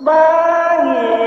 ba nghìn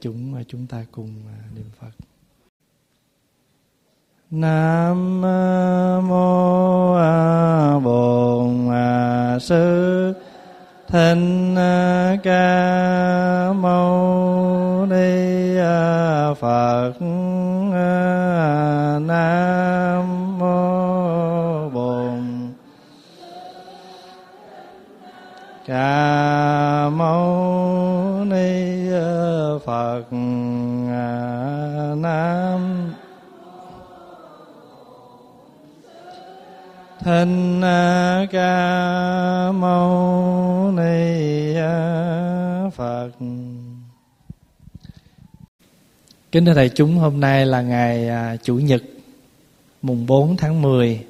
chúng à, chúng ta cùng à, niệm Phật. Nam à, mô A Bổn Sư Thích Ca Kính thưa thầy chúng, hôm nay là ngày à, Chủ nhật mùng 4 tháng 10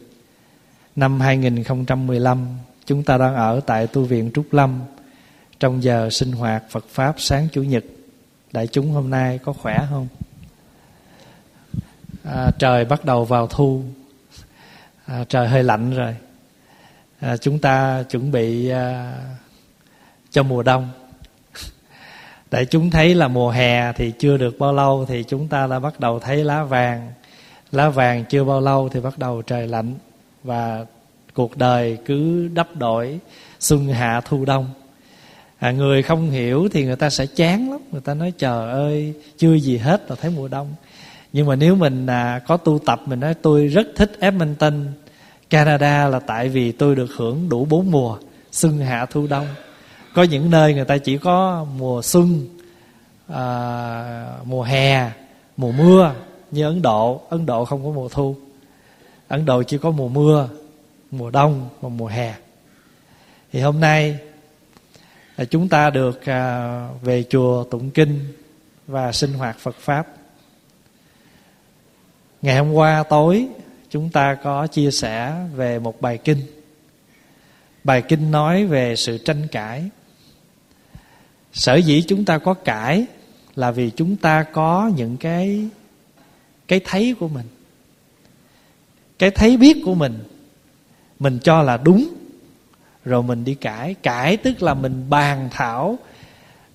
năm 2015. Chúng ta đang ở tại tu viện Trúc Lâm trong giờ sinh hoạt Phật Pháp sáng Chủ nhật. Đại chúng hôm nay có khỏe không? À, trời bắt đầu vào thu, à, trời hơi lạnh rồi. À, chúng ta chuẩn bị à, cho mùa đông để chúng thấy là mùa hè thì chưa được bao lâu thì chúng ta đã bắt đầu thấy lá vàng. Lá vàng chưa bao lâu thì bắt đầu trời lạnh và cuộc đời cứ đắp đổi xuân hạ thu đông. À, người không hiểu thì người ta sẽ chán lắm. Người ta nói trời ơi chưa gì hết là thấy mùa đông. Nhưng mà nếu mình à, có tu tập mình nói tôi rất thích Edmonton Canada là tại vì tôi được hưởng đủ bốn mùa xuân hạ thu đông có những nơi người ta chỉ có mùa xuân à, mùa hè mùa mưa như ấn độ. Ấn độ không có mùa thu. Ấn độ chỉ có mùa mưa mùa đông và mùa hè. Thì hôm nay là chúng ta được à, về chùa tụng kinh và sinh hoạt phật pháp. Ngày hôm qua tối chúng ta có chia sẻ về một bài kinh. Bài kinh nói về sự tranh cãi sở dĩ chúng ta có cãi là vì chúng ta có những cái cái thấy của mình. Cái thấy biết của mình mình cho là đúng, rồi mình đi cãi. Cãi tức là mình bàn thảo,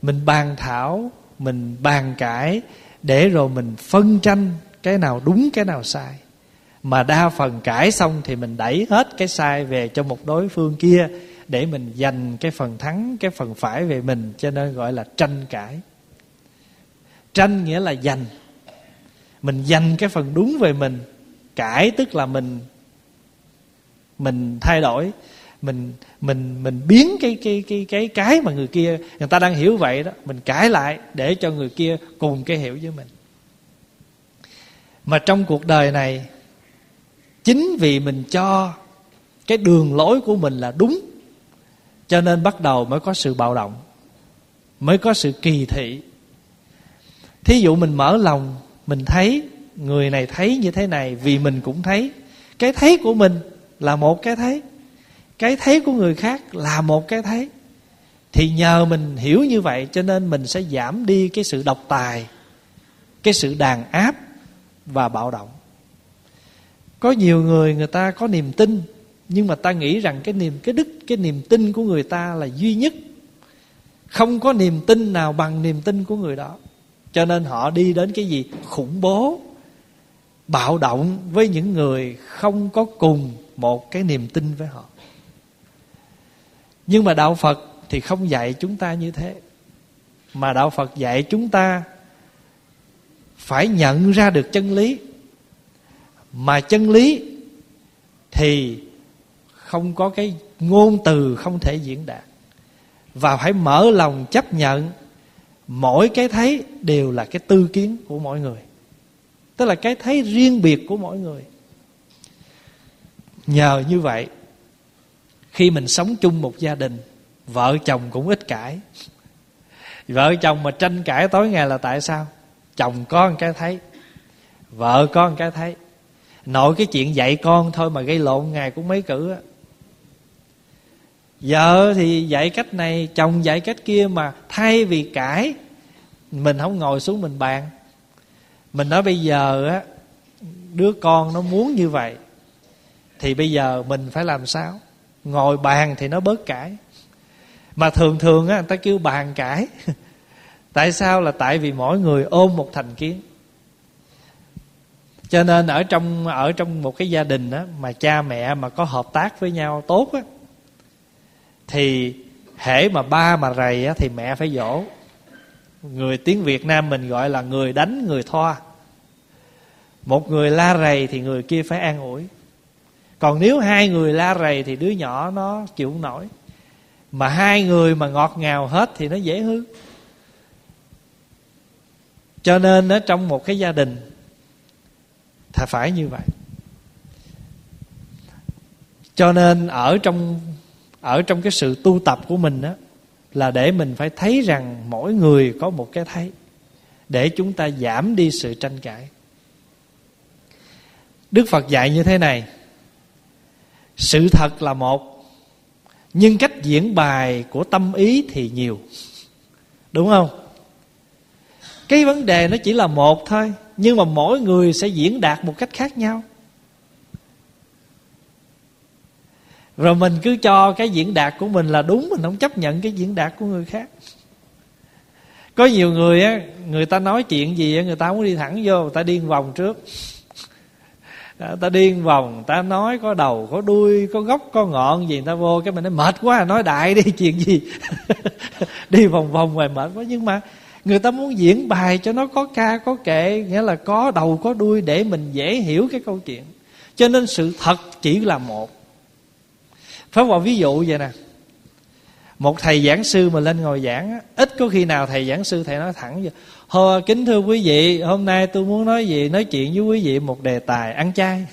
mình bàn thảo, mình bàn cãi để rồi mình phân tranh cái nào đúng, cái nào sai. Mà đa phần cãi xong thì mình đẩy hết cái sai về cho một đối phương kia để mình giành cái phần thắng, cái phần phải về mình, cho nên gọi là tranh cãi. Tranh nghĩa là giành. Mình giành cái phần đúng về mình, cãi tức là mình mình thay đổi, mình mình mình biến cái cái cái cái cái mà người kia, người ta đang hiểu vậy đó, mình cãi lại để cho người kia cùng cái hiểu với mình. Mà trong cuộc đời này, chính vì mình cho cái đường lối của mình là đúng cho nên bắt đầu mới có sự bạo động, mới có sự kỳ thị. Thí dụ mình mở lòng, mình thấy, người này thấy như thế này vì mình cũng thấy. Cái thấy của mình là một cái thấy cái thấy của người khác là một cái thấy. Thì nhờ mình hiểu như vậy cho nên mình sẽ giảm đi cái sự độc tài, cái sự đàn áp và bạo động. Có nhiều người người ta có niềm tin nhưng mà ta nghĩ rằng cái niềm, cái đức, cái niềm tin của người ta là duy nhất. Không có niềm tin nào bằng niềm tin của người đó. Cho nên họ đi đến cái gì? Khủng bố, bạo động với những người không có cùng một cái niềm tin với họ. Nhưng mà đạo phật thì không dạy chúng ta như thế. Mà đạo phật dạy chúng ta phải nhận ra được chân lý. Mà chân lý thì không có cái ngôn từ không thể diễn đạt. Và phải mở lòng chấp nhận, mỗi cái thấy đều là cái tư kiến của mỗi người. Tức là cái thấy riêng biệt của mỗi người. Nhờ như vậy, khi mình sống chung một gia đình, vợ chồng cũng ít cãi. Vợ chồng mà tranh cãi tối ngày là tại sao? Chồng có một cái thấy, vợ có một cái thấy. Nội cái chuyện dạy con thôi mà gây lộn ngày cũng mấy cử á vợ thì dạy cách này, chồng dạy cách kia mà thay vì cãi, mình không ngồi xuống mình bàn. Mình nói bây giờ á, đứa con nó muốn như vậy, thì bây giờ mình phải làm sao? Ngồi bàn thì nó bớt cãi. Mà thường thường á, người ta kêu bàn cãi. Tại sao? Là tại vì mỗi người ôm một thành kiến. Cho nên ở trong ở trong một cái gia đình á, mà cha mẹ mà có hợp tác với nhau tốt á thì hễ mà ba mà rầy á, thì mẹ phải dỗ. Người tiếng việt nam mình gọi là người đánh người thoa. Một người la rầy thì người kia phải an ủi. Còn nếu hai người la rầy thì đứa nhỏ nó chịu không nổi. Mà hai người mà ngọt ngào hết thì nó dễ hư. Cho nên ở trong một cái gia đình, thà phải như vậy. Cho nên ở trong ở trong cái sự tu tập của mình đó là để mình phải thấy rằng mỗi người có một cái thấy, để chúng ta giảm đi sự tranh cãi. Đức phật dạy như thế này, sự thật là một, nhưng cách diễn bài của tâm ý thì nhiều, đúng không? Cái vấn đề nó chỉ là một thôi, nhưng mà mỗi người sẽ diễn đạt một cách khác nhau. Rồi mình cứ cho cái diễn đạt của mình là đúng, mình không chấp nhận cái diễn đạt của người khác. Có nhiều người á, người ta nói chuyện gì á, người ta muốn đi thẳng vô, người ta đi vòng trước. Ta đi vòng ta nói có đầu, có đuôi, có gốc, có ngọn gì, người ta vô cái mình nói, mệt quá, nói đại đi, chuyện gì? Đi vòng vòng ngoài mệt quá. Nhưng mà người ta muốn diễn bài cho nó có ca, có kệ, nghĩa là có đầu, có đuôi để mình dễ hiểu cái câu chuyện. Cho nên sự thật chỉ là một phải Hòa ví dụ vậy nè. Một thầy giảng sư mà lên ngồi giảng ít có khi nào thầy giảng sư thầy nói thẳng vậy Thôi kính thưa quý vị, Hôm nay tôi muốn nói gì, Nói chuyện với quý vị một đề tài, ăn chay.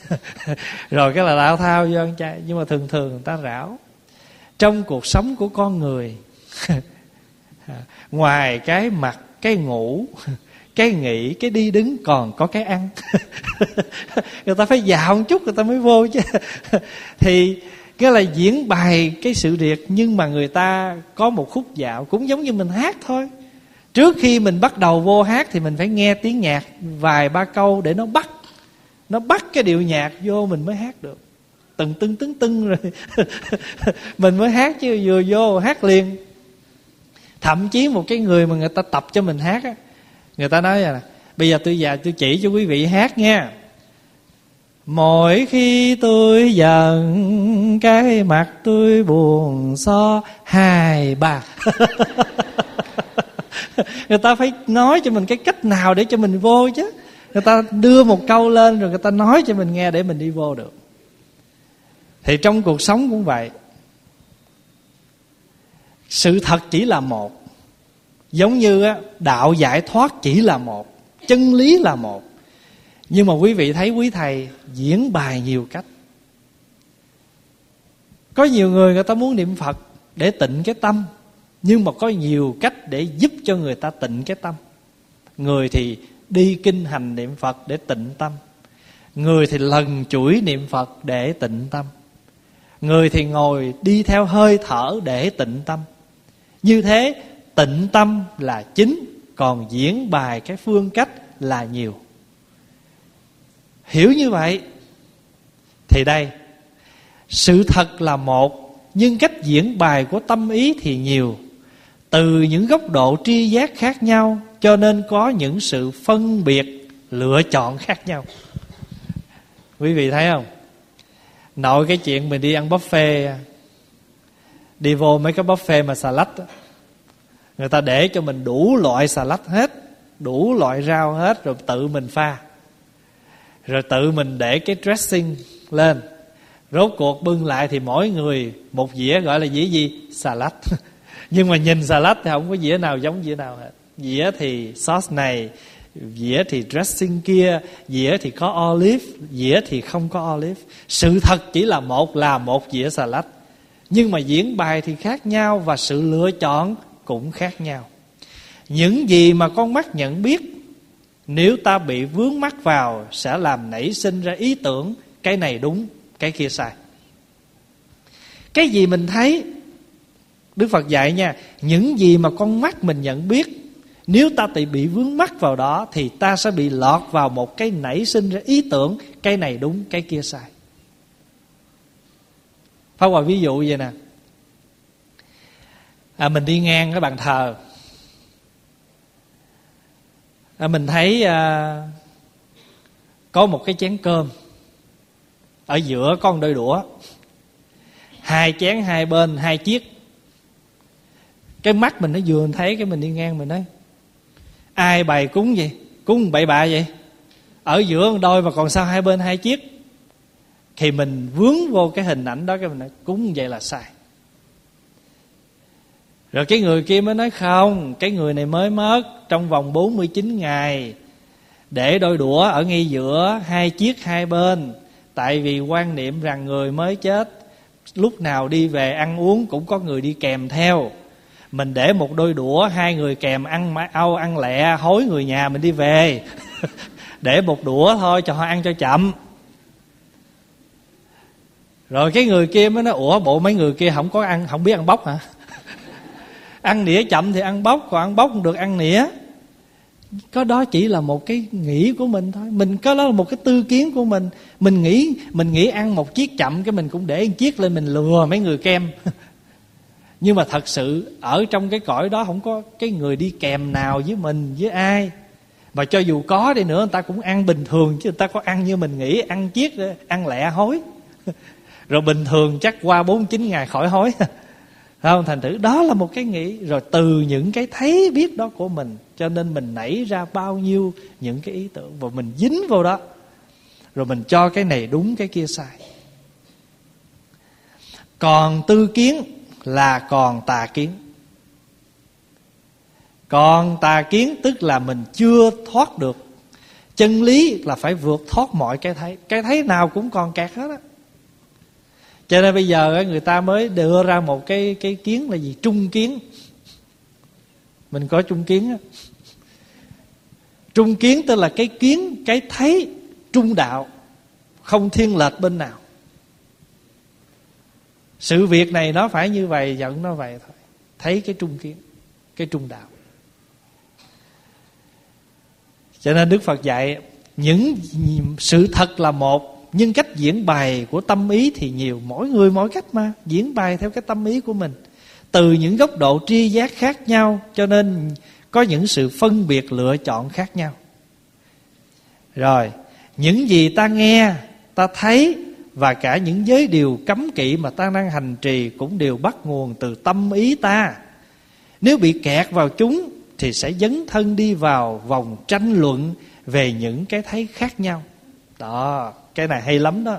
Rồi cái là đạo thao vô ăn chay, Nhưng mà thường thường người ta rảo. Trong cuộc sống của con người, Ngoài cái mặt, Cái ngủ, Cái nghĩ Cái đi đứng Còn có cái ăn. Người ta phải dạo một chút Người ta mới vô chứ. Thì cái là diễn bài cái sự việc nhưng mà người ta có một khúc dạo cũng giống như mình hát thôi. Trước khi mình bắt đầu vô hát thì mình phải nghe tiếng nhạc vài ba câu để nó bắt nó bắt cái điệu nhạc vô mình mới hát được. Từng tưng tưng tưng rồi mình mới hát chứ vừa vô hát liền. Thậm chí một cái người mà người ta tập cho mình hát á, người ta nói là, bây giờ tôi già, tôi chỉ cho quý vị hát nha. Mỗi khi tôi giận, Cái mặt tôi buồn so Hai bạc Người ta phải nói cho mình cái cách nào Để cho mình vô chứ. Người ta đưa một câu lên Rồi người ta nói cho mình nghe Để mình đi vô được. Thì trong cuộc sống cũng vậy. Sự thật chỉ là một. Giống như đạo giải thoát chỉ là một. Chân lý là một nhưng mà quý vị thấy quý thầy diễn bài nhiều cách. Có nhiều người người ta muốn niệm phật để tịnh cái tâm, nhưng mà có nhiều cách để giúp cho người ta tịnh cái tâm. Người thì đi kinh hành niệm phật để tịnh tâm. Người thì lần chuỗi niệm phật để tịnh tâm. Người thì ngồi đi theo hơi thở để tịnh tâm. Như thế, tịnh tâm là chính, còn diễn bài cái phương cách là nhiều hiểu như vậy, thì đây, sự thật là một, nhưng cách diễn bài của tâm ý thì nhiều. Từ những góc độ tri giác khác nhau, cho nên có những sự phân biệt, lựa chọn khác nhau. Quý vị thấy không? Nội cái chuyện mình đi ăn buffet, đi vô mấy cái buffet mà xà lách người ta để cho mình đủ loại xà lách hết, đủ loại rau hết, rồi tự mình pha rồi tự mình để cái dressing lên. Rốt cuộc bưng lại thì mỗi người một dĩa gọi là dĩa gì? Salad. Nhưng mà nhìn salad thì không có dĩa nào giống dĩa nào hết. Dĩa thì sauce này, dĩa thì dressing kia, dĩa thì có olive, dĩa thì không có olive. Sự thật chỉ là một là một dĩa salad. Nhưng mà diễn bài thì khác nhau và sự lựa chọn cũng khác nhau. Những gì mà con mắt nhận biết nếu ta bị vướng mắt vào sẽ làm nảy sinh ra ý tưởng cái này đúng cái kia sai. Cái gì mình thấy đức phật dạy nha những gì mà con mắt mình nhận biết nếu ta bị bị vướng mắc vào đó thì ta sẽ bị lọt vào một cái nảy sinh ra ý tưởng cái này đúng cái kia sai. Phá hoài ví dụ vậy nè. À, Mình đi ngang cái bàn thờ à, Mình thấy à, Có một cái chén cơm Ở giữa con đôi đũa. Hai chén hai bên hai chiếc. Cái mắt mình nó vừa thấy Cái mình đi ngang mình nói ai bày cúng vậy? Cúng bậy bạ vậy? Ở giữa đôi mà còn sao hai bên hai chiếc. Thì mình vướng vô cái hình ảnh đó cái mình nói cúng vậy là sai rồi cái người kia mới nói, không, Cái người này mới mất Trong vòng 49 ngày. Để đôi đũa ở ngay giữa Hai chiếc hai bên. Tại vì quan niệm rằng người mới chết, Lúc nào đi về ăn uống Cũng có người đi kèm theo. Mình để một đôi đũa, hai người kèm ăn âu, ăn lẹ, hối người nhà mình đi về. Để một đũa thôi cho họ ăn cho chậm. Rồi cái người kia mới nói, ủa, bộ mấy người kia không có ăn, không biết ăn bóc hả? Ăn nĩa chậm thì ăn bốc, còn ăn bốc không được ăn nĩa. Có đó chỉ là một cái nghĩ của mình thôi. Mình, có đó là một cái tư kiến của mình. Mình nghĩ mình nghĩ ăn một chiếc chậm cái mình cũng để một chiếc lên mình lừa mấy người kem. Nhưng mà thật sự, ở trong cái cõi đó không có cái người đi kèm nào với mình, với ai. Và cho dù có đi nữa, người ta cũng ăn bình thường, chứ người ta có ăn như mình nghĩ, ăn chiếc, ăn lẹ hối. Rồi bình thường chắc qua bốn chín ngày khỏi hối. không, thành thử đó là một cái nghĩ. Rồi từ những cái thấy biết đó của mình, cho nên mình nảy ra bao nhiêu những cái ý tưởng và mình dính vào đó. Rồi mình cho cái này đúng, cái kia sai. Còn tư kiến là còn tà kiến. Còn tà kiến tức là mình chưa thoát được. Chân lý là phải vượt thoát mọi cái thấy. Cái thấy nào cũng còn kẹt hết á cho nên bây giờ người ta mới đưa ra một cái cái kiến là gì? Trung kiến. Mình có trung kiến á. Trung kiến tức là cái kiến, cái thấy trung đạo, không thiên lệch bên nào. Sự việc này nó phải như vậy, giận nó vậy thôi. Thấy cái trung kiến, cái trung đạo. Cho nên đức phật dạy, những sự thật là một nhưng cách diễn bày của tâm ý thì nhiều, mỗi người mỗi cách mà, diễn bày theo cái tâm ý của mình. Từ những góc độ tri giác khác nhau, cho nên có những sự phân biệt lựa chọn khác nhau. Rồi, những gì ta nghe, ta thấy, và cả những giới điều cấm kỵ mà ta đang hành trì cũng đều bắt nguồn từ tâm ý ta. Nếu bị kẹt vào chúng thì sẽ dấn thân đi vào vòng tranh luận về những cái thấy khác nhau đó cái này hay lắm đó.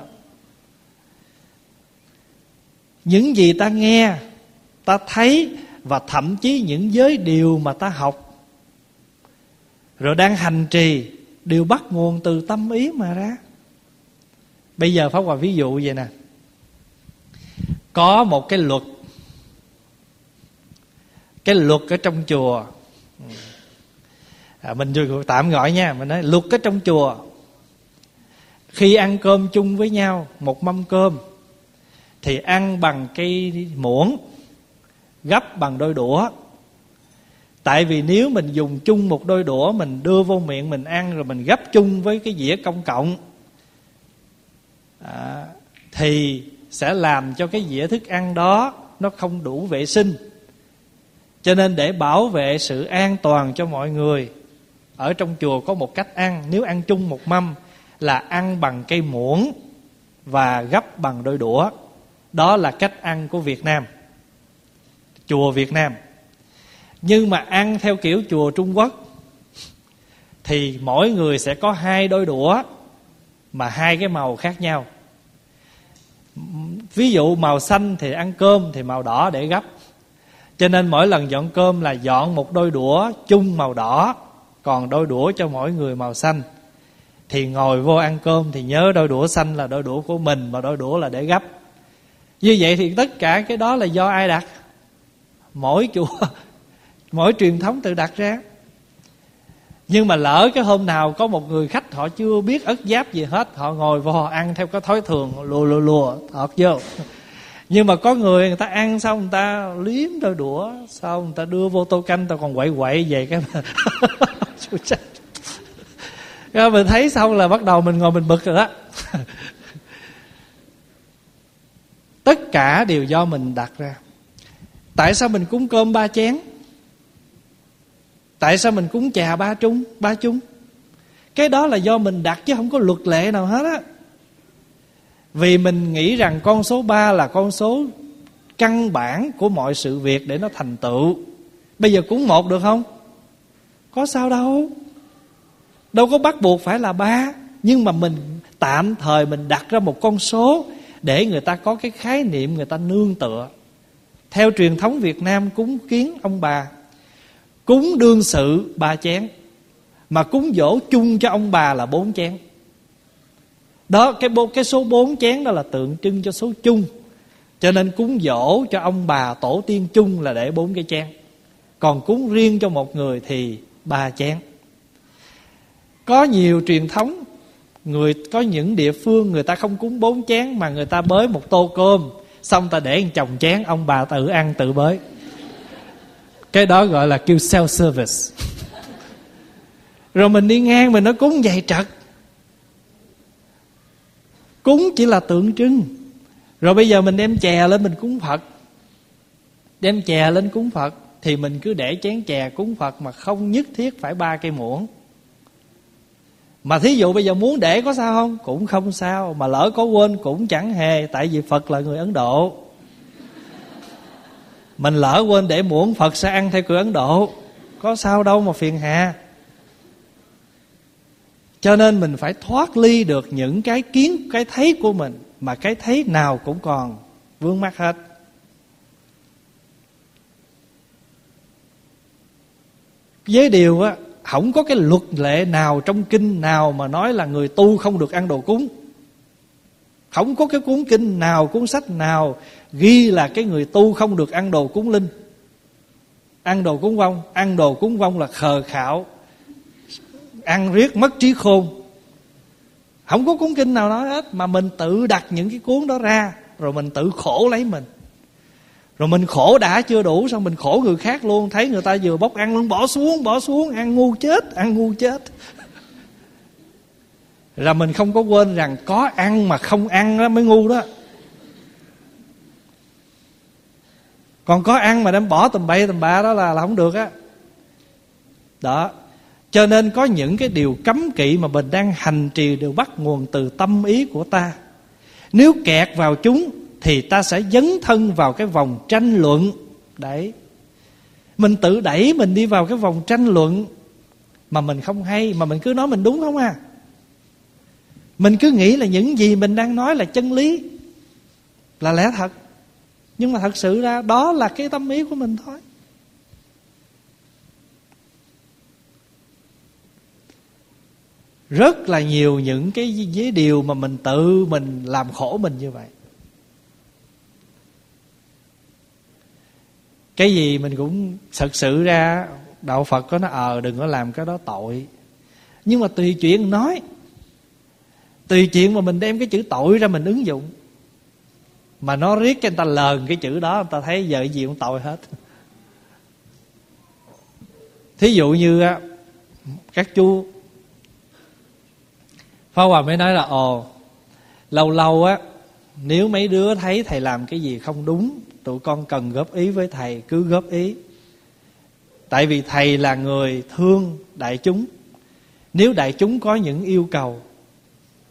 Những gì ta nghe ta thấy và thậm chí những giới điều mà ta học. Rồi đang hành trì đều bắt nguồn từ tâm ý mà ra. Bây giờ pháp hòa ví dụ vậy nè. Có một cái luật. Cái luật ở trong chùa. À, mình tạm gọi nha mình nói luật ở trong chùa khi ăn cơm chung với nhau một mâm cơm thì ăn bằng cây muỗng gấp bằng đôi đũa. Tại vì nếu mình dùng chung một đôi đũa mình đưa vô miệng mình ăn rồi mình gấp chung với cái dĩa công cộng à, thì sẽ làm cho cái dĩa thức ăn đó nó không đủ vệ sinh. Cho nên để bảo vệ sự an toàn cho mọi người ở trong chùa có một cách ăn nếu ăn chung một mâm là ăn bằng cây muỗng và gấp bằng đôi đũa. Đó là cách ăn của việt nam, chùa việt nam. Nhưng mà ăn theo kiểu chùa trung quốc thì mỗi người sẽ có hai đôi đũa mà hai cái màu khác nhau. Ví dụ màu xanh thì ăn cơm thì màu đỏ để gấp. Cho nên mỗi lần dọn cơm là dọn một đôi đũa chung màu đỏ, còn đôi đũa cho mỗi người màu xanh thì ngồi vô ăn cơm thì nhớ đôi đũa xanh là đôi đũa của mình mà đôi đũa là để gấp. Như vậy thì tất cả cái đó là do ai đặt? Mỗi chùa mỗi truyền thống tự đặt ra. Nhưng mà lỡ cái hôm nào có một người khách họ chưa biết ất giáp gì hết, họ ngồi vô họ ăn theo cái thói thường, lùa lùa lùa, thọt vô. Nhưng mà có người người ta ăn xong người ta liếm đôi đũa, xong người ta đưa vô tô canh, tao còn quậy quậy về cái rồi mình thấy xong là bắt đầu mình ngồi mình bực rồi đó. Tất cả đều do mình đặt ra. Tại sao mình cúng cơm ba chén? Tại sao mình cúng trà ba chung ba chung? Cái đó là do mình đặt chứ không có luật lệ nào hết á. Vì mình nghĩ rằng con số 3 là con số căn bản của mọi sự việc để nó thành tựu. Bây giờ cúng một được không? Có sao đâu đâu có bắt buộc phải là ba. Nhưng mà mình tạm thời mình đặt ra một con số để người ta có cái khái niệm người ta nương tựa. Theo truyền thống việt nam cúng kiến ông bà, cúng đương sự ba chén, mà cúng dỗ chung cho ông bà là bốn chén. Đó, cái cái số bốn chén đó là tượng trưng cho số chung. Cho nên cúng dỗ cho ông bà tổ tiên chung là để bốn cái chén. Còn cúng riêng cho một người thì ba chén có nhiều truyền thống, người, có những địa phương người ta không cúng bốn chén mà người ta bới một tô cơm, xong ta để chồng chén, ông bà tự ăn tự bới. Cái đó gọi là kêu self service. Rồi mình đi ngang mình nó cúng dày trật. Cúng chỉ là tượng trưng. Rồi bây giờ mình đem chè lên mình cúng phật. Đem chè lên cúng phật thì mình cứ để chén chè cúng phật mà không nhất thiết phải ba cây muỗng mà thí dụ bây giờ muốn để có sao không? Cũng không sao. Mà lỡ có quên cũng chẳng hề, tại vì phật là người ấn độ. Mình lỡ quên để muỗng phật sẽ ăn theo kiểu ấn độ. Có sao đâu mà phiền hà. Cho nên mình phải thoát ly được những cái kiến, cái thấy của mình, mà cái thấy nào cũng còn vướng mắc hết. Với điều á không có cái luật lệ nào trong kinh nào mà nói là người tu không được ăn đồ cúng. Không có cái cuốn kinh nào, cuốn sách nào ghi là cái người tu không được ăn đồ cúng linh. Ăn đồ cúng vong, ăn đồ cúng vong là khờ khạo. Ăn riết mất trí khôn. Không có cuốn kinh nào nói hết, mà mình tự đặt những cái cuốn đó ra, rồi mình tự khổ lấy mình rồi mình khổ đã chưa đủ xong mình khổ người khác luôn. Thấy người ta vừa bốc ăn luôn bỏ xuống bỏ xuống ăn ngu chết ăn ngu chết. Là mình không có quên rằng có ăn mà không ăn đó mới ngu đó. Còn có ăn mà đem bỏ tầm bậy tầm bạ đó là, là không được á. Đó. Cho nên có những cái điều cấm kỵ mà mình đang hành trì đều bắt nguồn từ tâm ý của ta. Nếu kẹt vào chúng thì ta sẽ dấn thân vào cái vòng tranh luận. Đấy. Mình tự đẩy mình đi vào cái vòng tranh luận mà mình không hay, mà mình cứ nói mình đúng không à? Mình cứ nghĩ là những gì mình đang nói là chân lý, là lẽ thật. Nhưng mà thật sự ra đó là cái tâm ý của mình thôi. Rất là nhiều những cái cái điều mà mình tự mình làm khổ mình như vậy. Cái gì mình cũng thật sự ra, đạo phật có nó ờ đừng có làm cái đó tội. Nhưng mà tùy chuyện nói. Tùy chuyện mà mình đem cái chữ tội ra mình ứng dụng. Mà nó riết cho người ta lờn cái chữ đó, người ta thấy giờ gì cũng tội hết. Thí dụ như các chú phá Hòa mới nói là, ồ, lâu lâu á nếu mấy đứa thấy thầy làm cái gì không đúng, tụi con cần góp ý với thầy, cứ góp ý. Tại vì thầy là người thương đại chúng. Nếu đại chúng có những yêu cầu,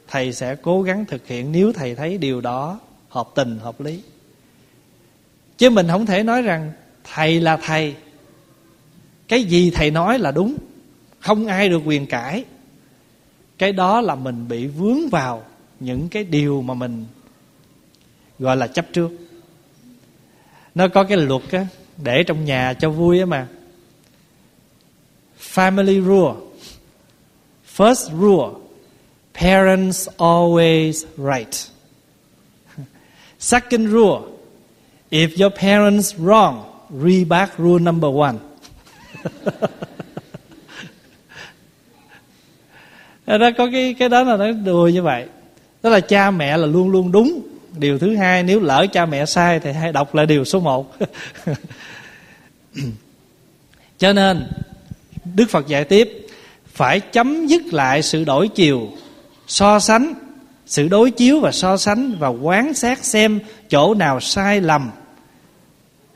thầy sẽ cố gắng thực hiện nếu thầy thấy điều đó hợp tình, hợp lý. Chứ mình không thể nói rằng thầy là thầy. Cái gì thầy nói là đúng, không ai được quyền cãi. Cái đó là mình bị vướng vào những cái điều mà mình gọi là chấp trước. Nó có cái luật á, để trong nhà cho vui á mà. Family rule. First rule. Parents always right. Second rule. If your parents wrong read back rule number one. Đó có cái cái đó là nó đùa như vậy. Đó là cha mẹ là luôn luôn đúng điều thứ hai nếu lỡ cha mẹ sai thì hãy đọc lại điều số một. Cho nên đức phật dạy tiếp phải chấm dứt lại sự đổi chiều so sánh sự đối chiếu và so sánh và quán xét xem chỗ nào sai lầm.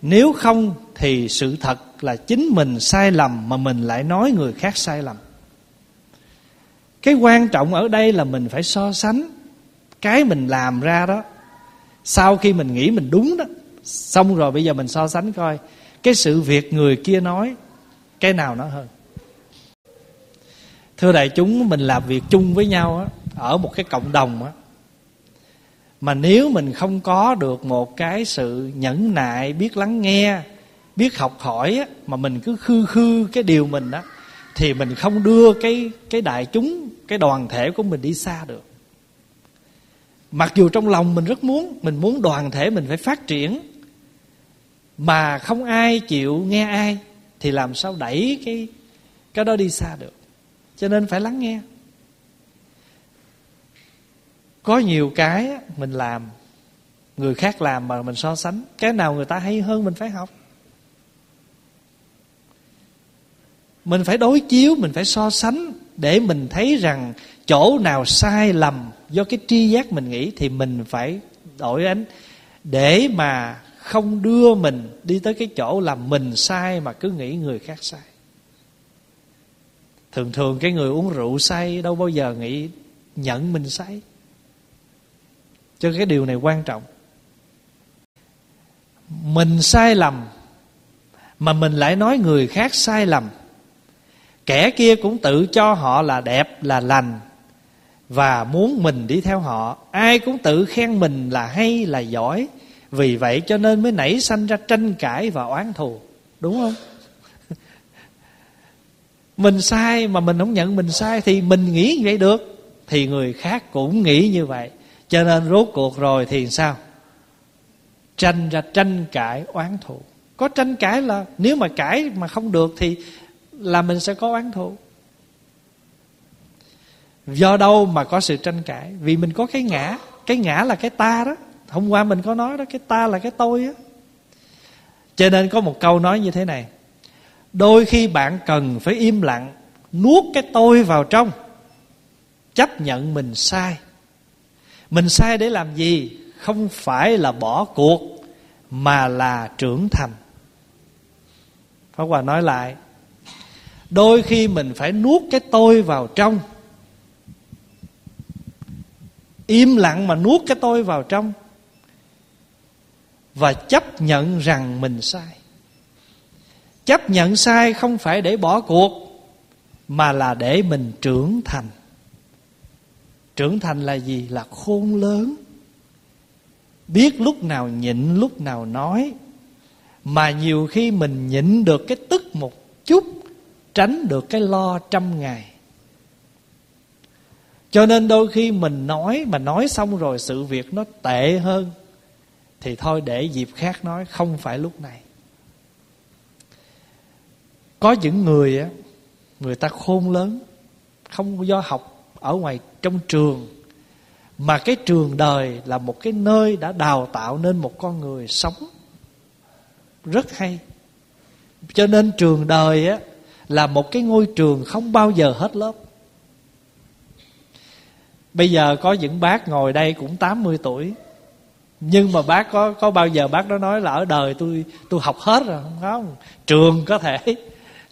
Nếu không thì sự thật là chính mình sai lầm mà mình lại nói người khác sai lầm. Cái quan trọng ở đây là mình phải so sánh cái mình làm ra đó sau khi mình nghĩ mình đúng đó xong rồi bây giờ mình so sánh coi cái sự việc người kia nói cái nào nó hơn? Thưa đại chúng mình làm việc chung với nhau á ở một cái cộng đồng á mà nếu mình không có được một cái sự nhẫn nại biết lắng nghe biết học hỏi á, mà mình cứ khư khư cái điều mình đó thì mình không đưa cái cái đại chúng cái đoàn thể của mình đi xa được mặc dù trong lòng mình rất muốn, mình muốn đoàn thể mình phải phát triển, mà không ai chịu nghe ai thì làm sao đẩy cái cái đó đi xa được. Cho nên phải lắng nghe. Có nhiều cái mình làm, người khác làm mà mình so sánh. Cái nào người ta hay hơn mình phải học. Mình phải đối chiếu, mình phải so sánh để mình thấy rằng chỗ nào sai lầm do cái tri giác mình nghĩ thì mình phải đổi ánh để mà không đưa mình đi tới cái chỗ là mình sai mà cứ nghĩ người khác sai. Thường thường cái người uống rượu say đâu bao giờ nghĩ nhận mình say cho cái điều này quan trọng. Mình sai lầm mà mình lại nói người khác sai lầm. Kẻ kia cũng tự cho họ là đẹp, là lành và muốn mình đi theo họ, ai cũng tự khen mình là hay, là giỏi. Vì vậy cho nên mới nảy sanh ra tranh cãi và oán thù. Đúng không? Mình sai mà mình không nhận mình sai thì mình nghĩ như vậy được. Thì người khác cũng nghĩ như vậy. Cho nên rốt cuộc rồi thì sao? Tranh ra tranh cãi, oán thù. Có tranh cãi là nếu mà cãi mà không được thì là mình sẽ có oán thù do đâu mà có sự tranh cãi? Vì mình có cái ngã. Cái ngã là cái ta đó. Hôm qua mình có nói đó, cái ta là cái tôi á. Cho nên có một câu nói như thế này. Đôi khi bạn cần phải im lặng, nuốt cái tôi vào trong, chấp nhận mình sai. Mình sai để làm gì? Không phải là bỏ cuộc, mà là trưởng thành. Pháp Hòa nói lại, Đôi khi mình phải nuốt cái tôi vào trong Im lặng mà nuốt cái tôi vào trong Và chấp nhận rằng mình sai. Chấp nhận sai không phải để bỏ cuộc, Mà là để mình trưởng thành. Trưởng thành là gì? Là khôn lớn. Biết lúc nào nhịn, lúc nào nói, Mà nhiều khi mình nhịn được cái tức một chút, Tránh được cái lo trăm ngày. Cho nên đôi khi mình nói Mà nói xong rồi sự việc nó tệ hơn, Thì thôi để dịp khác nói, Không phải lúc này. Có những người á, Người ta khôn lớn, Không do học ở ngoài trong trường, mà cái trường đời là một cái nơi đã đào tạo nên một con người sống rất hay. Cho nên trường đời á, là một cái ngôi trường không bao giờ hết lớp bây giờ có những bác ngồi đây cũng 80 tuổi. Nhưng mà bác có có bao giờ bác đó nói là ở đời tôi tôi học hết rồi? Không không trường có thể.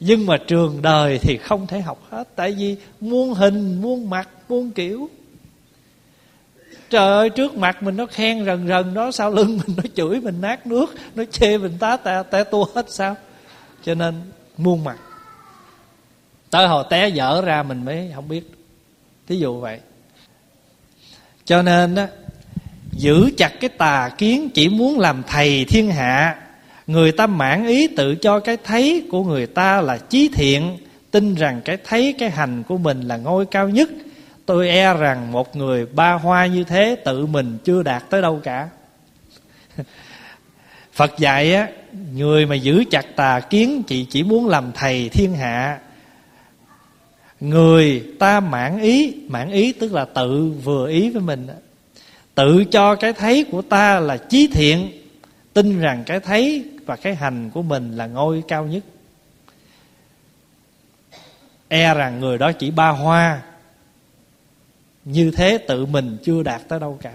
Nhưng mà trường đời thì không thể học hết. Tại vì muôn hình, muôn mặt, muôn kiểu. Trời ơi, trước mặt mình nó khen rần rần đó, sau lưng mình nó chửi mình nát nước, nó chê mình tá tè té tua hết sao? Cho nên muôn mặt. Tới hồi té dở ra mình mới không biết. Thí dụ vậy cho nên đó giữ chặt cái tà kiến chỉ muốn làm thầy thiên hạ, người ta mãn ý tự cho cái thấy của người ta là chí thiện, tin rằng cái thấy, cái hành của mình là ngôi cao nhất. Tôi e rằng một người ba hoa như thế tự mình chưa đạt tới đâu cả. Phật dạy á, người mà giữ chặt tà kiến chỉ chỉ muốn làm thầy thiên hạ người ta mãn ý mãn ý tức là tự vừa ý với mình tự cho cái thấy của ta là chí thiện, tin rằng cái thấy và cái hành của mình là ngôi cao nhất. E rằng người đó chỉ ba hoa. Như thế tự mình chưa đạt tới đâu cả.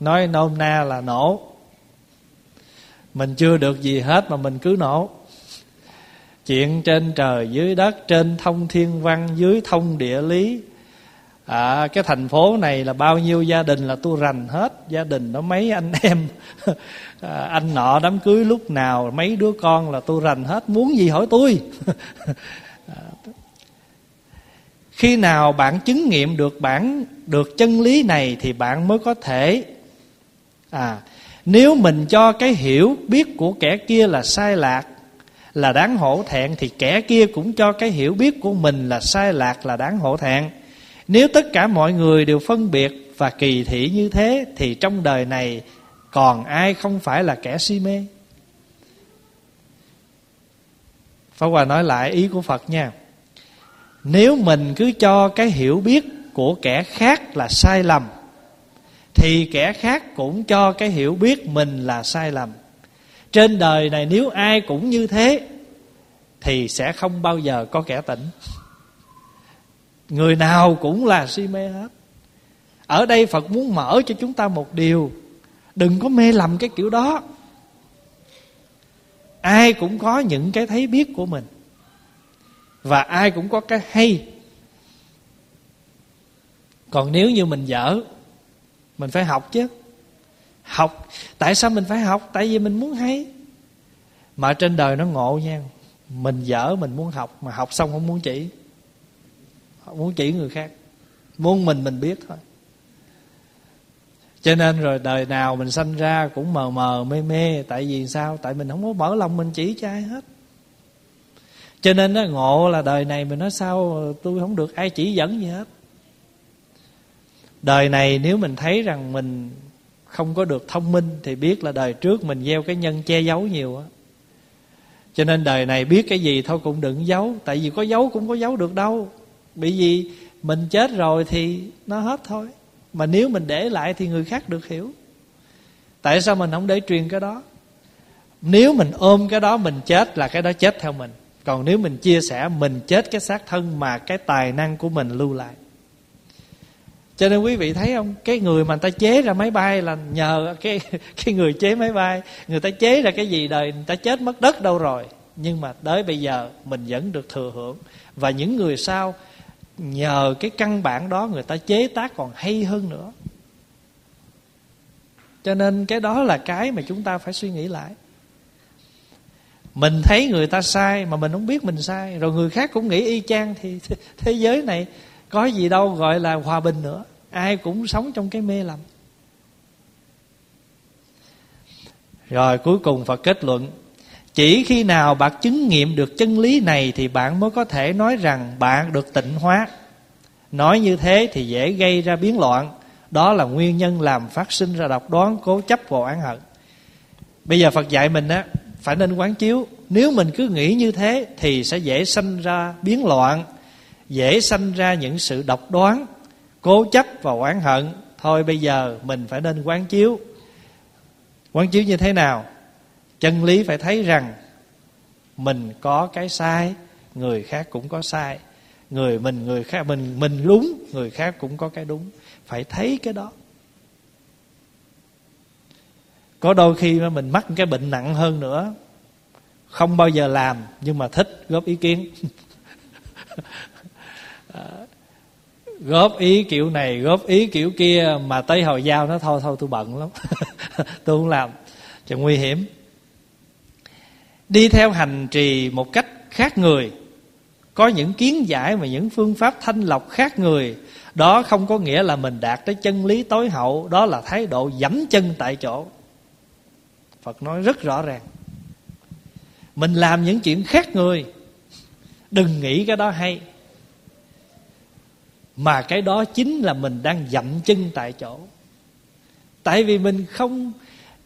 Nói nôm na là nổ. Mình chưa được gì hết mà mình cứ nổ chuyện trên trời dưới đất trên thông thiên văn dưới thông địa lý. À, cái thành phố này là bao nhiêu gia đình là tôi rành hết. Gia đình đó mấy anh em à, anh nọ đám cưới lúc nào mấy đứa con là tôi rành hết. Muốn gì hỏi tôi? À, khi nào bạn chứng nghiệm được bản được chân lý này thì bạn mới có thể à nếu mình cho cái hiểu biết của kẻ kia là sai lạc là đáng hổ thẹn thì kẻ kia cũng cho cái hiểu biết của mình là sai lạc là đáng hổ thẹn. Nếu tất cả mọi người đều phân biệt và kỳ thị như thế, thì trong đời này còn ai không phải là kẻ si mê? Pháp Hòa nói lại ý của Phật nha. Nếu mình cứ cho cái hiểu biết của kẻ khác là sai lầm, Thì kẻ khác cũng cho cái hiểu biết mình là sai lầm. Trên đời này nếu ai cũng như thế, Thì sẽ không bao giờ có kẻ tỉnh. Người nào cũng là si mê hết. Ở đây Phật muốn mở cho chúng ta một điều. Đừng có mê lầm cái kiểu đó. Ai cũng có những cái thấy biết của mình. Và ai cũng có cái hay. Còn nếu như mình dở, Mình phải học chứ. Học. Tại sao mình phải học? Tại vì mình muốn hay. Mà trên đời nó ngộ nha. Mình dở, mình muốn học, Mà học xong không muốn chỉ. Không muốn chỉ người khác. Muốn mình mình biết thôi. Cho nên rồi đời nào mình sanh ra cũng mờ mờ, mê mê. Tại vì sao? Tại mình không có mở lòng mình chỉ cho ai hết. Cho nên nó ngộ là đời này mình nói sao tôi không được ai chỉ dẫn gì hết. Đời này nếu mình thấy rằng mình không có được thông minh thì biết là đời trước mình gieo cái nhân che giấu nhiều á. Cho nên đời này biết cái gì thôi cũng đừng giấu, tại vì có giấu cũng có giấu được đâu. Bởi vì mình chết rồi thì nó hết thôi. Mà nếu mình để lại thì người khác được hiểu. Tại sao mình không để truyền cái đó? Nếu mình ôm cái đó, mình chết là cái đó chết theo mình. Còn nếu mình chia sẻ, mình chết cái xác thân mà cái tài năng của mình lưu lại cho nên quý vị thấy không? Cái người mà người ta chế ra máy bay là nhờ cái cái người chế máy bay. Người ta chế ra cái gì đời, người ta chết mất đất đâu rồi. Nhưng mà tới bây giờ mình vẫn được thừa hưởng. Và những người sau, nhờ cái căn bản đó người ta chế tác còn hay hơn nữa. Cho nên cái đó là cái mà chúng ta phải suy nghĩ lại. Mình thấy người ta sai mà mình không biết mình sai. Rồi người khác cũng nghĩ y chang thì thế giới này có gì đâu gọi là hòa bình nữa. Ai cũng sống trong cái mê lầm. Rồi cuối cùng phật kết luận, chỉ khi nào bạn chứng nghiệm được chân lý này thì bạn mới có thể nói rằng bạn được tịnh hóa. Nói như thế thì dễ gây ra biến loạn. Đó là nguyên nhân làm phát sinh ra độc đoán cố chấp và án hận. Bây giờ phật dạy mình á, phải nên quán chiếu. Nếu mình cứ nghĩ như thế thì sẽ dễ sanh ra biến loạn dễ sanh ra những sự độc đoán, cố chấp và oán hận. Thôi bây giờ mình phải nên quán chiếu. Quán chiếu như thế nào? Chân lý phải thấy rằng mình có cái sai, người khác cũng có sai. Người mình, người khác, mình mình đúng, người khác cũng có cái đúng. Phải thấy cái đó. Có đôi khi mà mình mắc cái bệnh nặng hơn nữa. Không bao giờ làm, nhưng mà thích, góp ý kiến. góp ý kiểu này, góp ý kiểu kia mà tới hồi giao nó thôi thôi tôi bận lắm. Tôi không làm cho nguy hiểm. Đi theo hành trì một cách khác người, có những kiến giải và những phương pháp thanh lọc khác người, đó không có nghĩa là mình đạt tới chân lý tối hậu, đó là thái độ dẫm chân tại chỗ. Phật nói rất rõ ràng, mình làm những chuyện khác người, đừng nghĩ cái đó hay mà cái đó chính là mình đang dậm chân tại chỗ. Tại vì mình không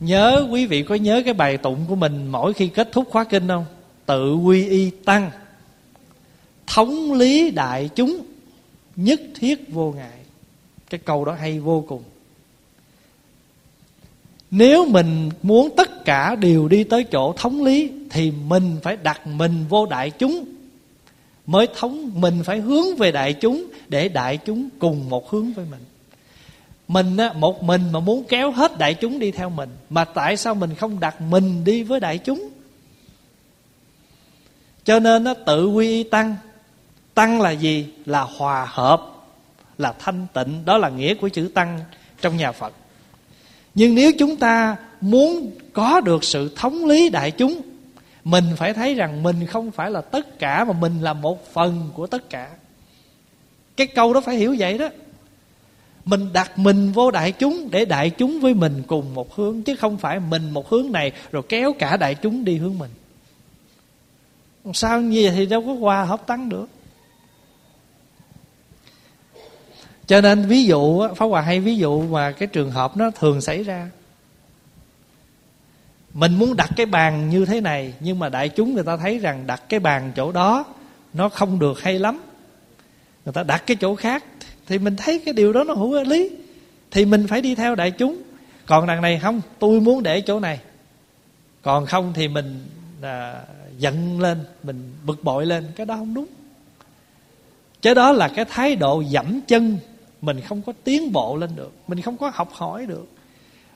nhớ, quý vị có nhớ cái bài tụng của mình mỗi khi kết thúc khóa kinh không? Tự quy y tăng. Thống lý đại chúng, nhất thiết vô ngại. Cái câu đó hay vô cùng. Nếu mình muốn tất cả đều đi tới chỗ thống lý, thì mình phải đặt mình vô đại chúng mới thống mình phải hướng về đại chúng để đại chúng cùng một hướng với mình. Mình á, một mình mà muốn kéo hết đại chúng đi theo mình mà tại sao mình không đặt mình đi với đại chúng? Cho nên nó tự quy y tăng. Tăng là gì? Là hòa hợp là thanh tịnh. Đó là nghĩa của chữ tăng trong nhà phật. Nhưng nếu chúng ta muốn có được sự thống lý đại chúng mình phải thấy rằng mình không phải là tất cả mà mình là một phần của tất cả. Cái câu đó phải hiểu vậy đó. Mình đặt mình vô đại chúng để đại chúng với mình cùng một hướng, chứ không phải mình một hướng này rồi kéo cả đại chúng đi hướng mình. Sao như vậy thì đâu có hòa hợp tăng được. Cho nên ví dụ phá Hòa hay ví dụ mà cái trường hợp nó thường xảy ra mình muốn đặt cái bàn như thế này nhưng mà đại chúng người ta thấy rằng đặt cái bàn chỗ đó nó không được hay lắm. Người ta đặt cái chỗ khác thì mình thấy cái điều đó nó hữu lý. Thì mình phải đi theo đại chúng. Còn đằng này không tôi muốn để chỗ này. Còn không thì mình à, giận lên mình bực bội lên. Cái đó không đúng. Chứ đó là cái thái độ dẫm chân. Mình không có tiến bộ lên được. Mình không có học hỏi được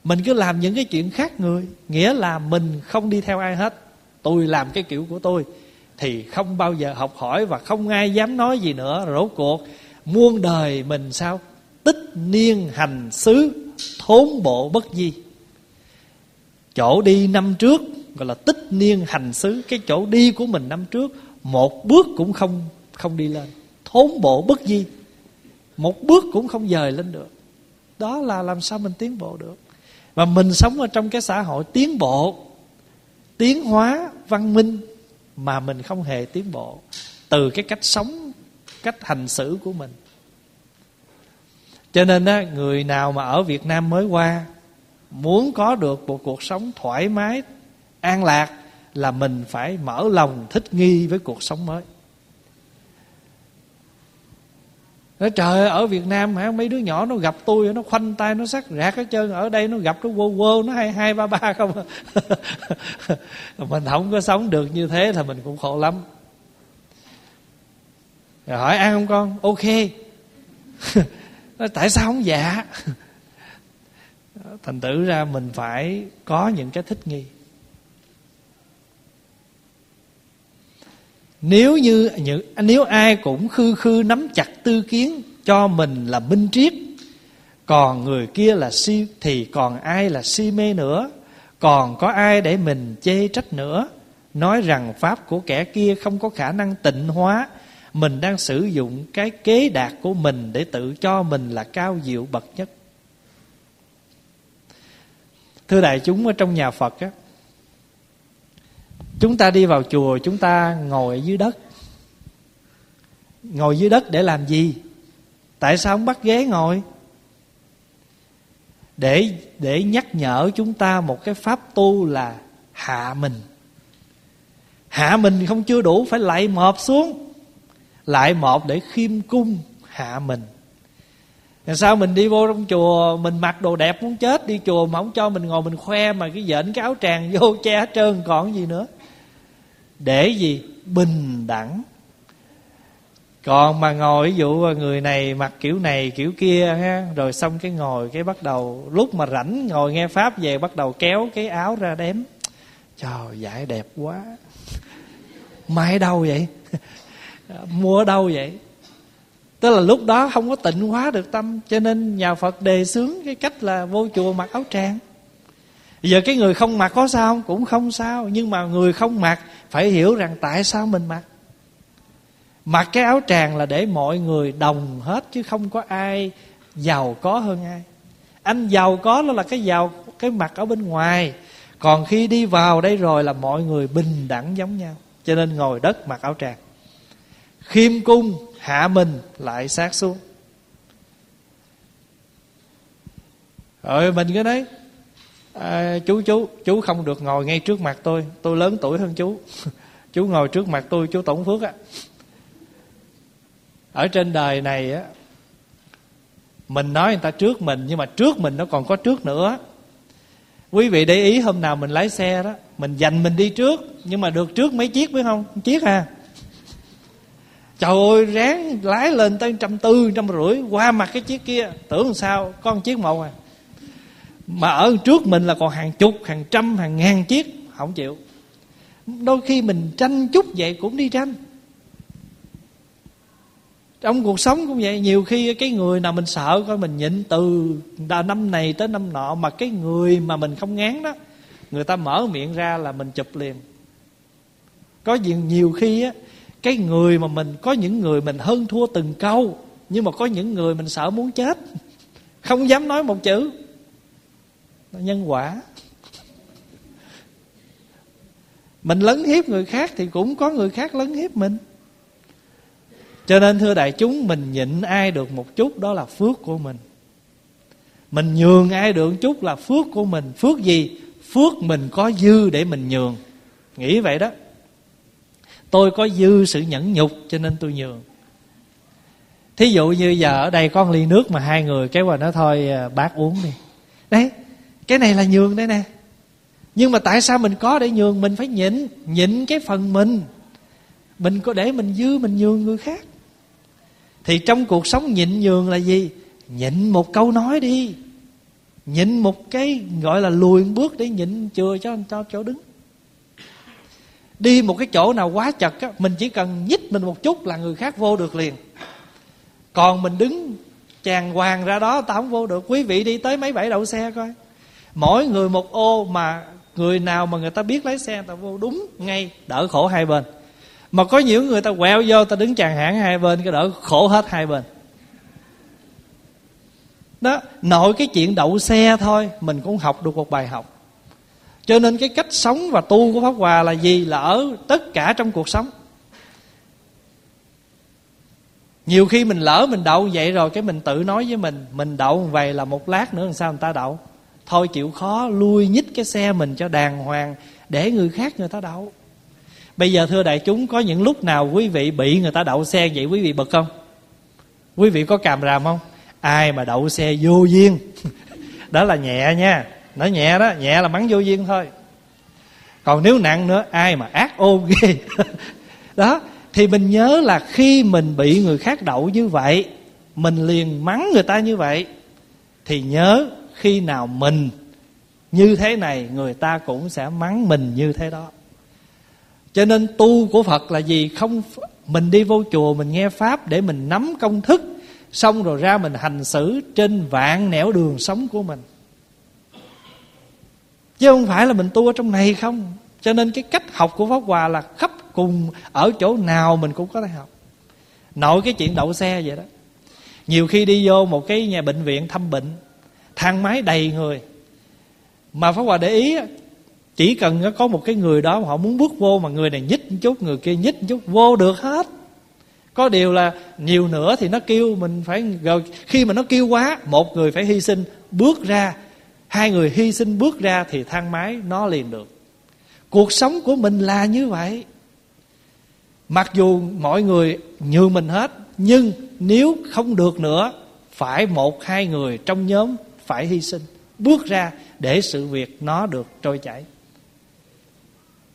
mình cứ làm những cái chuyện khác người, nghĩa là mình không đi theo ai hết. Tôi làm cái kiểu của tôi thì không bao giờ học hỏi và không ai dám nói gì nữa, rốt cuộc muôn đời mình sao? Tích niên hành xứ, thốn bộ bất di. Chỗ đi năm trước gọi là tích niên hành xứ, cái chỗ đi của mình năm trước, một bước cũng không không đi lên. Thốn bộ bất di, một bước cũng không dời lên được. Đó là làm sao mình tiến bộ được và mình sống ở trong cái xã hội tiến bộ tiến hóa văn minh mà mình không hề tiến bộ từ cái cách sống cách hành xử của mình. Cho nên á, người nào mà ở Việt Nam mới qua muốn có được một cuộc sống thoải mái an lạc là mình phải mở lòng thích nghi với cuộc sống mới. Nói trời ơi, ở Việt Nam hả? Mấy đứa nhỏ nó gặp tôi nó khoanh tay nó sắc rạc hết trơn. Ở đây nó gặp nó quơ quơ nó hai hai ba ba không? Mình không có sống được như thế thì mình cũng khổ lắm. Rồi hỏi ăn không con? Ok. Nói tại sao không dạ? Thành tử ra mình phải có những cái thích nghi. Nếu như những nếu ai cũng khư khư nắm chặt tư kiến cho mình là minh triết, còn người kia là si, thì còn ai là si mê nữa? Còn có ai để mình chê trách nữa? Nói rằng pháp của kẻ kia không có khả năng tịnh hóa, mình đang sử dụng cái kế đạt của mình để tự cho mình là cao diệu bậc nhất. Thưa đại chúng ở trong nhà phật á chúng ta đi vào chùa, chúng ta ngồi dưới đất. Ngồi dưới đất để làm gì? Tại sao không bắt ghế ngồi? Để để nhắc nhở chúng ta một cái pháp tu là hạ mình. Hạ mình không chưa đủ, phải lại mọp xuống. Lại một để khiêm cung, hạ mình. Tại sao mình đi vô trong chùa, Mình mặc đồ đẹp muốn chết, Đi chùa mà không cho mình ngồi, mình khoe Mà cái dễn cái áo tràng vô che hết trơn, còn gì nữa. Để gì? Bình đẳng. Còn mà ngồi ví dụ người này mặc kiểu này, kiểu kia ha, rồi xong cái ngồi, cái bắt đầu, lúc mà rảnh ngồi nghe pháp về, bắt đầu kéo cái áo ra đếm. Trời, giải đẹp quá. Mai đâu vậy? Mua đâu vậy? Tức là lúc đó không có tịnh hóa được tâm, cho nên nhà phật đề xướng cái cách là vô chùa mặc áo tràng giờ cái người không mặc có sao? Cũng không sao. Nhưng mà người không mặc phải hiểu rằng tại sao mình mặc. Mặc cái áo tràng là để mọi người đồng hết, chứ không có ai giàu có hơn ai. Anh giàu có đó là cái giàu, cái mặt ở bên ngoài. Còn khi đi vào đây rồi là mọi người bình đẳng giống nhau. Cho nên ngồi đất mặc áo tràng. Khiêm cung, hạ mình, lại sát xuống. Rồi mình cái nói à, chú chú chú không được ngồi ngay trước mặt tôi. Tôi lớn tuổi hơn chú. Chú ngồi trước mặt tôi chú tổng phước á. Ở trên đời này á mình nói người ta trước mình nhưng mà trước mình nó còn có trước nữa. Quý vị để ý hôm nào mình lái xe đó mình dành mình đi trước nhưng mà được trước mấy chiếc biết không? Chiếc à. Trời ơi ráng lái lên tới trăm tư trăm rưỡi qua mặt cái chiếc kia. Tưởng sao có một chiếc một à mà ở trước mình là còn hàng chục hàng trăm hàng ngàn chiếc. Không chịu. Đôi khi mình tranh chút vậy cũng đi tranh. Trong cuộc sống cũng vậy nhiều khi cái người nào mình sợ coi mình nhịn từ năm này tới năm nọ mà cái người mà mình không ngán đó người ta mở miệng ra là mình chụp liền. Có nhiều, nhiều khi á cái người mà mình có những người mình hơn thua từng câu nhưng mà có những người mình sợ muốn chết. Không dám nói một chữ nhân quả. Mình lấn hiếp người khác thì cũng có người khác lấn hiếp mình. Cho nên, thưa đại chúng, mình nhịn ai được một chút đó là phước của mình. Mình nhường ai được một chút là phước của mình. Phước gì? Phước mình có dư để mình nhường. Nghĩ vậy đó. Tôi có dư sự nhẫn nhục, cho nên tôi nhường. Thí dụ như giờ ở đây có một ly nước mà hai người kéo qua nó thôi à, bác uống đi. Đấy cái này là nhường đấy nè. Nhưng mà tại sao mình có để nhường? Mình phải nhịn nhịn cái phần mình. Mình có để mình dư, mình nhường người khác. Thì trong cuộc sống nhịn nhường là gì? Nhịn một câu nói đi. Nhịn một cái gọi là lùi bước để nhịn chừa cho cho chỗ đứng. Đi một cái chỗ nào quá chật á, mình chỉ cần nhích mình một chút là người khác vô được liền. Còn mình đứng tràn hoàng ra đó, tao không vô được. Quý vị đi tới mấy bãi đậu xe coi mỗi người một ô mà người nào mà người ta biết lái xe ta vô đúng ngay đỡ khổ hai bên. Mà có nhiều người ta quẹo vô, ta đứng chàng hãng hai bên, cái đỡ khổ hết hai bên. Đó, nội cái chuyện đậu xe thôi, mình cũng học được một bài học. Cho nên cái cách sống và tu của pháp hòa là gì? Là ở tất cả trong cuộc sống. Nhiều khi mình lỡ mình đậu vậy rồi, cái mình tự nói với mình mình đậu vậy là một lát nữa làm sao người ta đậu? Thôi chịu khó, lui nhích cái xe mình cho đàng hoàng, để người khác người ta đậu. Bây giờ thưa đại chúng, có những lúc nào quý vị bị người ta đậu xe vậy, quý vị bực không? Quý vị có càm ràm không? Ai mà đậu xe vô duyên? Đó là nhẹ nha. Nó nhẹ đó, nhẹ là mắng vô duyên thôi. Còn nếu nặng nữa, ai mà ác ôn ghê? Đó, thì mình nhớ là khi mình bị người khác đậu như vậy, mình liền mắng người ta như vậy, thì nhớ khi nào mình như thế này, người ta cũng sẽ mắng mình như thế đó. Cho nên tu của phật là gì? Không mình đi vô chùa, mình nghe pháp để mình nắm công thức, xong rồi ra mình hành xử trên vạn nẻo đường sống của mình. Chứ không phải là mình tu ở trong này không. Cho nên cái cách học của pháp hòa là khắp cùng ở chỗ nào mình cũng có thể học. Nội cái chuyện đậu xe vậy đó. Nhiều khi đi vô một cái nhà bệnh viện thăm bệnh thang máy đầy người. Mà pháp hòa để ý chỉ cần có một cái người đó mà họ muốn bước vô mà người này nhích một chút, người kia nhích một chút, vô được hết. Có điều là nhiều nữa thì nó kêu mình phải rồi khi mà nó kêu quá, một người phải hy sinh, bước ra. Hai người hy sinh, bước ra thì thang máy nó liền được. Cuộc sống của mình là như vậy. Mặc dù mọi người nhường mình hết, nhưng nếu không được nữa, phải một hai người trong nhóm phải hy sinh, bước ra để sự việc nó được trôi chảy.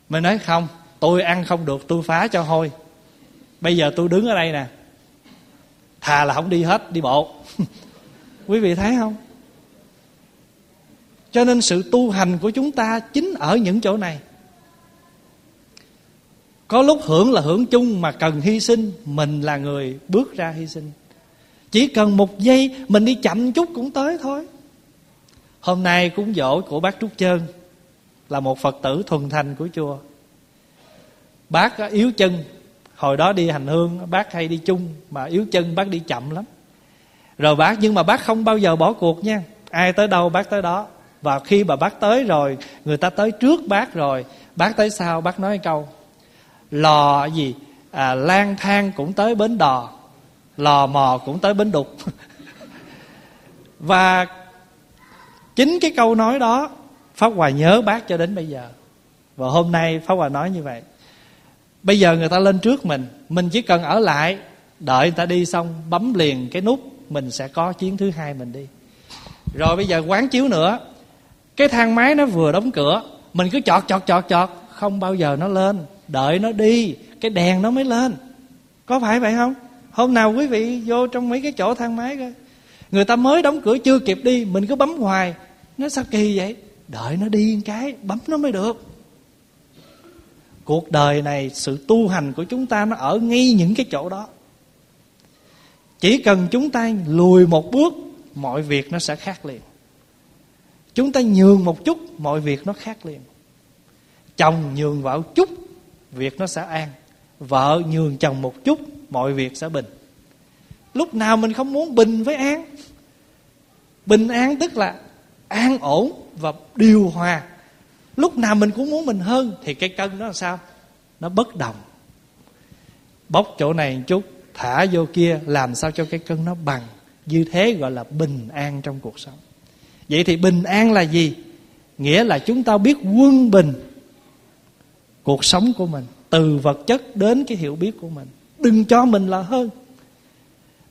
Mình nói, không, tôi ăn không được, tôi phá cho hôi bây giờ tôi đứng ở đây nè. Thà là không đi hết, đi bộ. Quý vị thấy không? Cho nên sự tu hành của chúng ta chính ở những chỗ này. Có lúc hưởng là hưởng chung mà cần hy sinh, mình là người bước ra hy sinh. Chỉ cần một giây mình đi chậm chút cũng tới thôi hôm nay cúng dỗ của bác trúc trơn là một phật tử thuần thành của chùa bác yếu chân. Hồi đó đi hành hương bác hay đi chung mà yếu chân bác đi chậm lắm. Rồi bác nhưng mà bác không bao giờ bỏ cuộc nha. Ai tới đâu bác tới đó. Và khi mà bác tới rồi người ta tới trước bác rồi bác tới sau bác nói câu lò gì? À, lang thang cũng tới bến đò lò mò cũng tới bến đục. Và chính cái câu nói đó, pháp hòa nhớ bác cho đến bây giờ. Và hôm nay pháp hòa nói như vậy. Bây giờ người ta lên trước mình mình chỉ cần ở lại, đợi người ta đi xong, bấm liền cái nút, mình sẽ có chuyến thứ hai mình đi. Rồi bây giờ quán chiếu nữa. Cái thang máy nó vừa đóng cửa, mình cứ chọt chọt chọt chọt. Không bao giờ nó lên. Đợi nó đi, cái đèn nó mới lên. Có phải vậy không? Hôm nào quý vị vô trong mấy cái chỗ thang máy coi. Người ta mới đóng cửa chưa kịp đi, mình cứ bấm hoài nó sao kỳ vậy? Đợi nó đi cái, bấm nó mới được. Cuộc đời này, sự tu hành của chúng ta nó ở ngay những cái chỗ đó. Chỉ cần chúng ta lùi một bước, mọi việc nó sẽ khác liền. Chúng ta nhường một chút, mọi việc nó khác liền. Chồng nhường vợ chút, việc nó sẽ an. Vợ nhường chồng một chút, mọi việc sẽ bình. Lúc nào mình không muốn bình với an? Bình an tức là an ổn và điều hòa. Lúc nào mình cũng muốn mình hơn, thì cái cân đó là sao? Nó bất đồng bóc chỗ này một chút, thả vô kia, làm sao cho cái cân nó bằng? Như thế gọi là bình an trong cuộc sống. Vậy thì bình an là gì? Nghĩa là chúng ta biết quân bình cuộc sống của mình, từ vật chất đến cái hiểu biết của mình. Đừng cho mình là hơn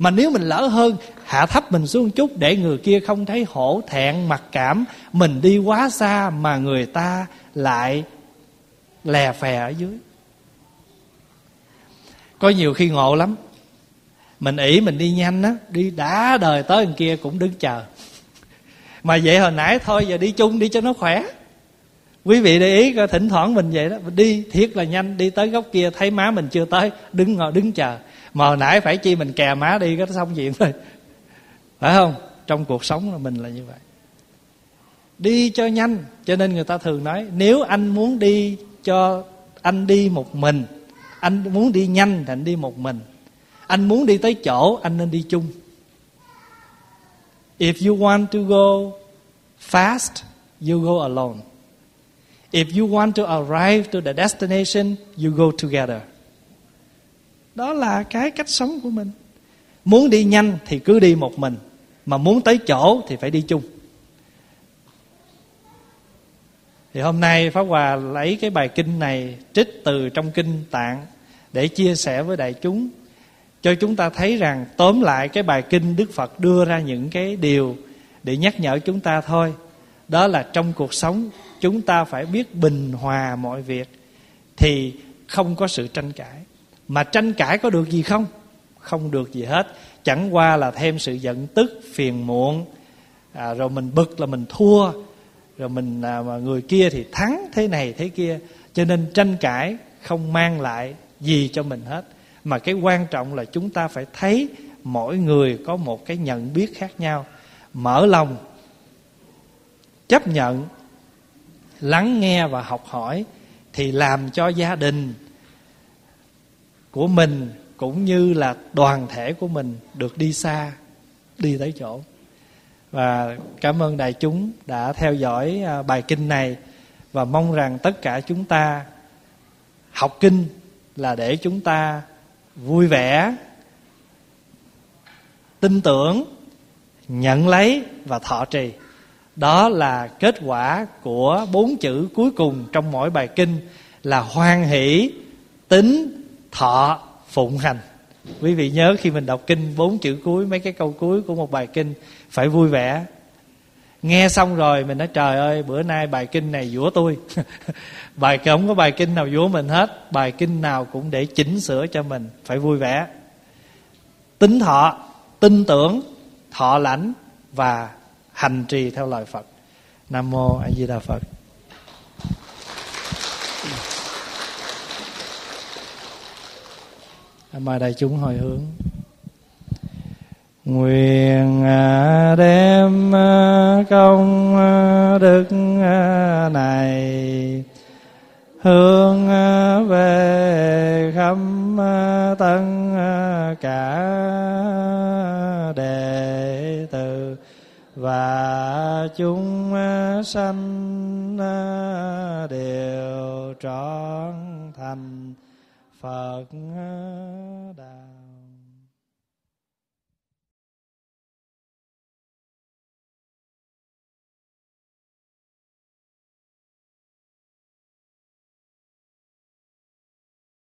mà nếu mình lỡ hơn, hạ thấp mình xuống chút để người kia không thấy hổ, thẹn, mặc cảm, mình đi quá xa mà người ta lại lè phè ở dưới. Có nhiều khi ngộ lắm. Mình ỷ mình đi nhanh á, đi đã đời tới người kia cũng đứng chờ. Mà vậy hồi nãy thôi, giờ đi chung đi cho nó khỏe. Quý vị để ý coi, thỉnh thoảng mình vậy đó. Đi thiết là nhanh, đi tới góc kia, thấy má mình chưa tới, đứng ngồi, đứng chờ mà hồi nãy phải chi mình kè má đi, cái xong chuyện thôi phải không? Trong cuộc sống là mình là như vậy. Đi cho nhanh, cho nên người ta thường nói, nếu anh muốn đi cho, anh đi một mình, anh muốn đi nhanh thì anh đi một mình. Anh muốn đi tới chỗ, anh nên đi chung. If you want to go fast, you go alone. If you want to arrive to the destination, you go together đó là cái cách sống của mình. Muốn đi nhanh thì cứ đi một mình, mà muốn tới chỗ thì phải đi chung. Thì hôm nay pháp hòa lấy cái bài kinh này, trích từ trong kinh tạng, để chia sẻ với đại chúng, cho chúng ta thấy rằng tóm lại cái bài kinh đức phật đưa ra những cái điều để nhắc nhở chúng ta thôi. Đó là trong cuộc sống, chúng ta phải biết bình hòa mọi việc, thì không có sự tranh cãi mà tranh cãi có được gì không? Không được gì hết. Chẳng qua là thêm sự giận tức phiền muộn. À, rồi mình bực là mình thua. Rồi mình à, mà người kia thì thắng thế này thế kia. Cho nên tranh cãi không mang lại gì cho mình hết. Mà cái quan trọng là chúng ta phải thấy mỗi người có một cái nhận biết khác nhau. Mở lòng chấp nhận lắng nghe và học hỏi thì làm cho gia đình của mình cũng như là đoàn thể của mình được đi xa, đi tới chỗ. Và cảm ơn đại chúng đã theo dõi à, bài kinh này và mong rằng tất cả chúng ta học kinh là để chúng ta vui vẻ, tin tưởng, nhận lấy và thọ trì. Đó là kết quả của bốn chữ cuối cùng trong mỗi bài kinh là hoan hỷ, tính thọ phụng hành. Quý vị nhớ khi mình đọc kinh bốn chữ cuối, mấy cái câu cuối của một bài kinh, phải vui vẻ. Nghe xong rồi mình nói, trời ơi, bữa nay bài kinh này dũa tôi. Bài không có bài kinh nào dũa mình hết, bài kinh nào cũng để chỉnh sửa cho mình, phải vui vẻ. Tính thọ, tin tưởng, thọ lãnh và hành trì theo lời phật. Nam mô a di đà phật. Mời đại chúng hồi hướng. Nguyện à, đem à, công à, đức này hướng về khắp tân cả đệ tử và chúng sanh đều trọn thành. Phật Đà